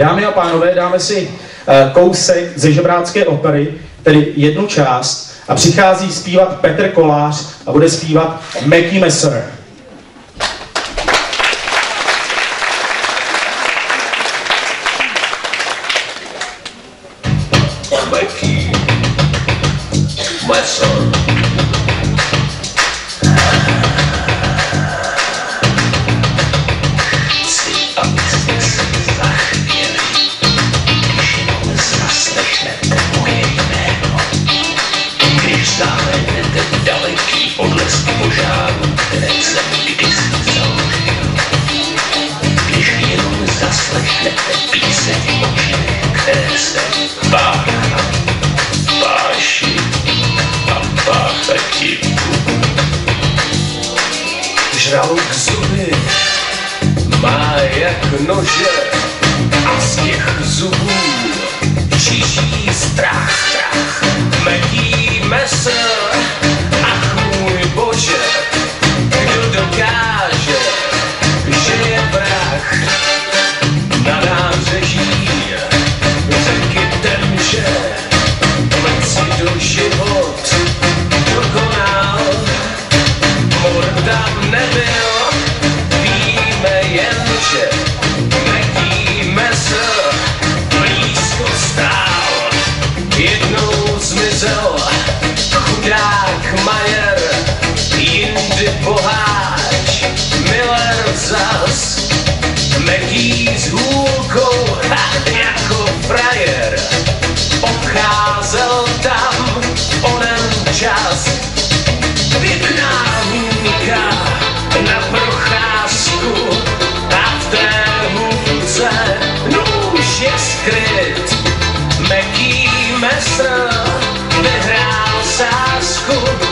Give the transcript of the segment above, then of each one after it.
Dámy a pánové, dáme si eh, kousek ze žebrácké opery, tedy jednu část, a přichází zpívat Petr Kolář a bude zpívat Mackie Messer. Kluk zuby má jak nože a z těch zubů čiží strach, strach, medí Jako rukou jako frajer. Obcházel tam onen čas vydnámníka na procházku a v té hůlce nůž je skryt. Meký mesr vyhrál sásku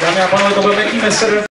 Dámy a pánové, to byl pěkný meser.